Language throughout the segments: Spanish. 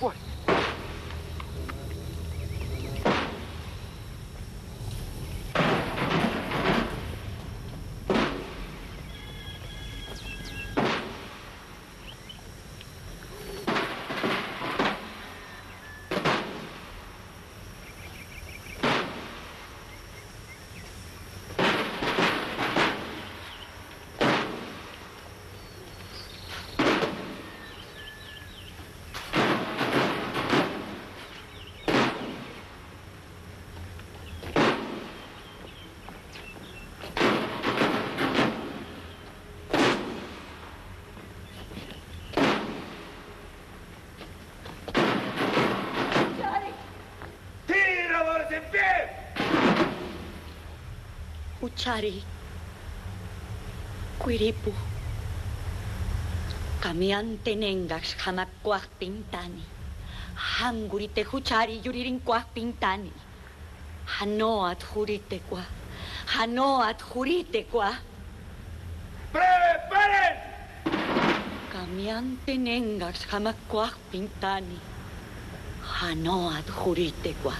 What? Uchari, Quiripu, Kamiante nengas hamakuah pintani, Hangurite huchari yuririnkuah pintani, Hanoat juritekua, Hanoat juritekua. ¡Preparen! Kamiante nengas hamakuah pintani, Hanoat juritekua,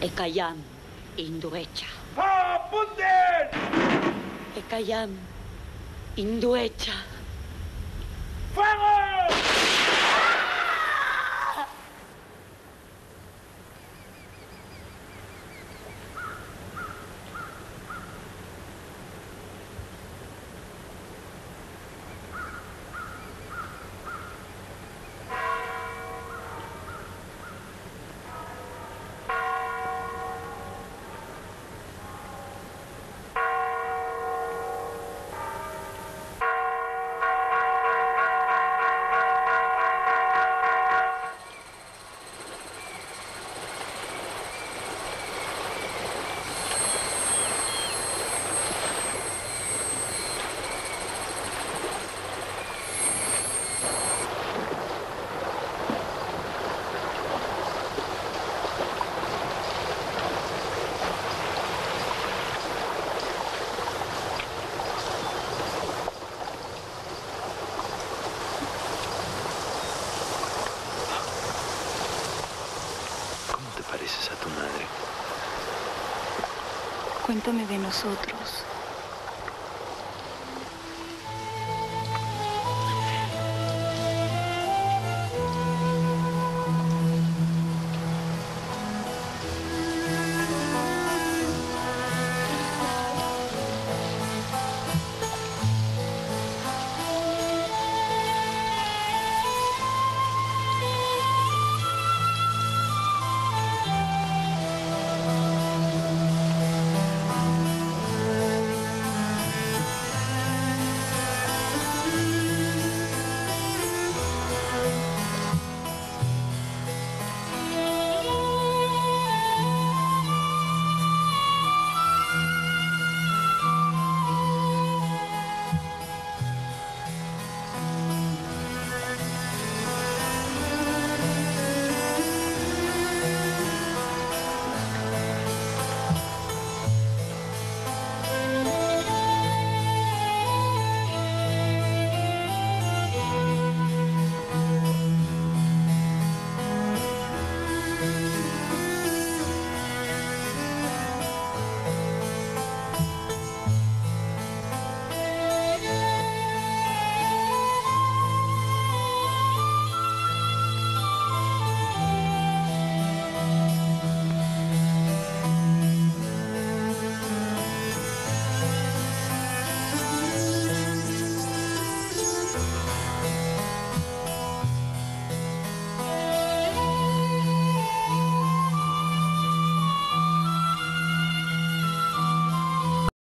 Ekayam induecha. ¡Apunten! Ekayam induecha. ¡Fuego! Cuéntame de nosotros.